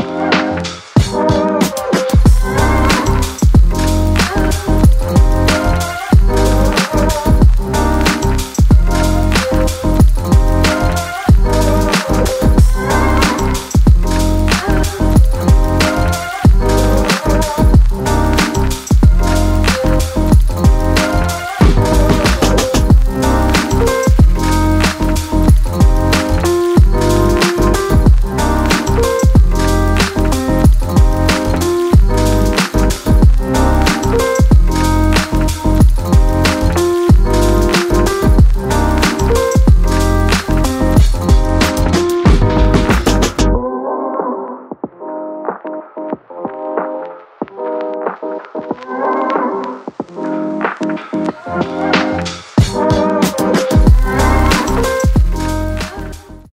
Música